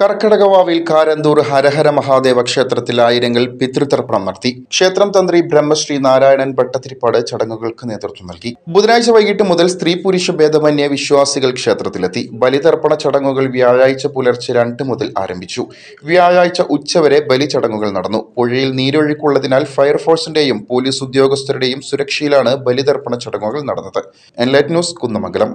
കർക്കിടകവാവിൽ കാരന്തൂർ ഹരഹര മഹാദേവ ക്ഷേത്രത്തിൽ ആയിരങ്ങൾ പിതൃതർപ്പണം നടത്തി. ക്ഷേത്രം തന്ത്രി ബ്രഹ്മശ്രീ നാരായണൻ ഭട്ടത്തിരിപ്പാട് ചടങ്ങുകൾക്ക് നേതൃത്വം നൽകി. ബുധനാഴ്ച വൈകിട്ട് മുതൽ സ്ത്രീ പുരുഷ ഭേദമന്യ വിശ്വാസികൾ ക്ഷേത്രത്തിലെത്തി. ബലിതർപ്പണ ചടങ്ങുകൾ വ്യാഴാഴ്ച പുലർച്ചെ രണ്ട് മുതൽ ആരംഭിച്ചു. വ്യാഴാഴ്ച ഉച്ചവരെ ബലി ചടങ്ങുകൾ നടന്നു. പുഴയിൽ നീരൊഴുക്കുള്ളതിനാൽ ഫയർഫോഴ്സിന്റെയും പോലീസ് ഉദ്യോഗസ്ഥരുടെയും സുരക്ഷയിലാണ് ബലിതർപ്പണ ചടങ്ങുകൾ നടന്നത്. Enlight news Kunnamangalam.